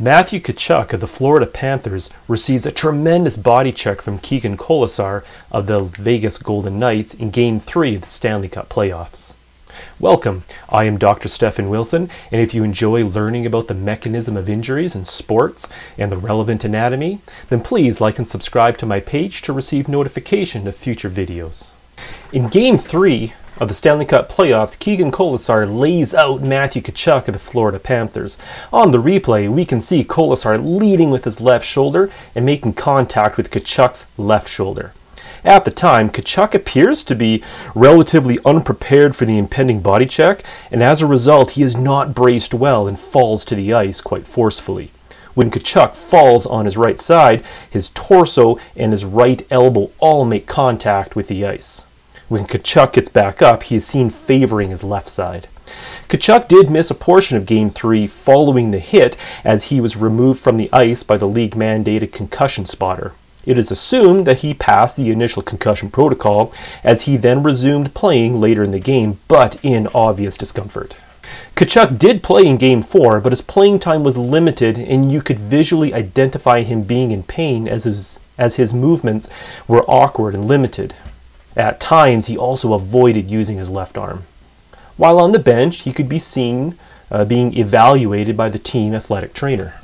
Matthew Tkachuk of the Florida Panthers receives a tremendous body check from Keegan Kolesar of the Vegas Golden Knights in Game 3 of the Stanley Cup playoffs. Welcome, I am Dr. Stefan Wilson, and if you enjoy learning about the mechanism of injuries in sports and the relevant anatomy, then please like and subscribe to my page to receive notification of future videos. In Game 3, of the Stanley Cup playoffs, Keegan Kolesar lays out Matthew Tkachuk of the Florida Panthers. On the replay, we can see Kolesar leading with his left shoulder and making contact with Tkachuk's left shoulder. At the time, Tkachuk appears to be relatively unprepared for the impending body check, and as a result, he is not braced well and falls to the ice quite forcefully. When Tkachuk falls on his right side, his torso and his right elbow all make contact with the ice. When Tkachuk gets back up, he is seen favoring his left side. Tkachuk did miss a portion of Game 3 following the hit as he was removed from the ice by the league mandated concussion spotter. It is assumed that he passed the initial concussion protocol as he then resumed playing later in the game, but in obvious discomfort. Tkachuk did play in Game 4, but his playing time was limited and you could visually identify him being in pain as his, as his movements were awkward and limited. At times, he also avoided using his left arm. While on the bench, he could be seen uh, being evaluated by the team athletic trainer.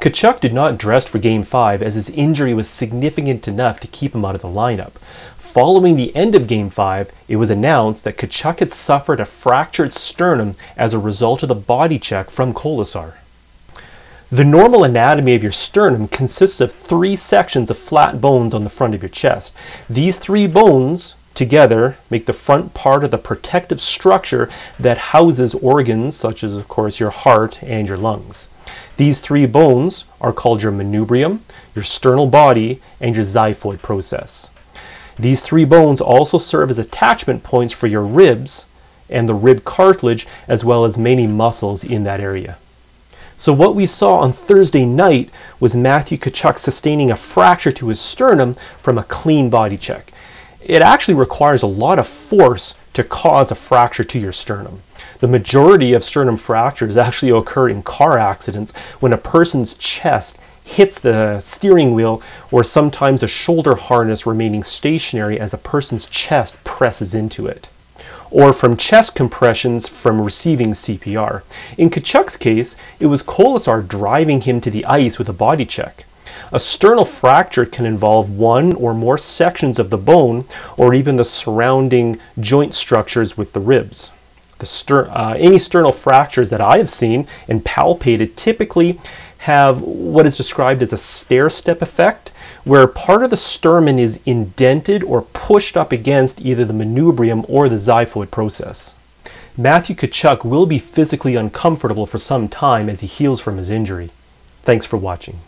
Tkachuk did not dress for Game 5 as his injury was significant enough to keep him out of the lineup. Following the end of Game 5, it was announced that Tkachuk had suffered a fractured sternum as a result of the body check from Kolesar. The normal anatomy of your sternum consists of three sections of flat bones on the front of your chest. These three bones together make the front part of the protective structure that houses organs such as, of course, your heart and your lungs. These three bones are called your manubrium, your sternal body, and your xiphoid process. These three bones also serve as attachment points for your ribs and the rib cartilage, as well as many muscles in that area. So what we saw on Thursday night was Matthew Tkachuk sustaining a fracture to his sternum from a clean body check. It actually requires a lot of force to cause a fracture to your sternum. The majority of sternum fractures actually occur in car accidents when a person's chest hits the steering wheel or sometimes the shoulder harness remaining stationary as a person's chest presses into it or from chest compressions from receiving CPR. In Tkachuk's case, it was Kolesar driving him to the ice with a body check. A sternal fracture can involve one or more sections of the bone or even the surrounding joint structures with the ribs. The ster- uh, any sternal fractures that I have seen and palpated typically have what is described as a stair step effect, where part of the sternum is indented or pushed up against either the manubrium or the xiphoid process. Matthew Tkachuk will be physically uncomfortable for some time as he heals from his injury. Thanks for watching.